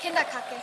Kinderkacke.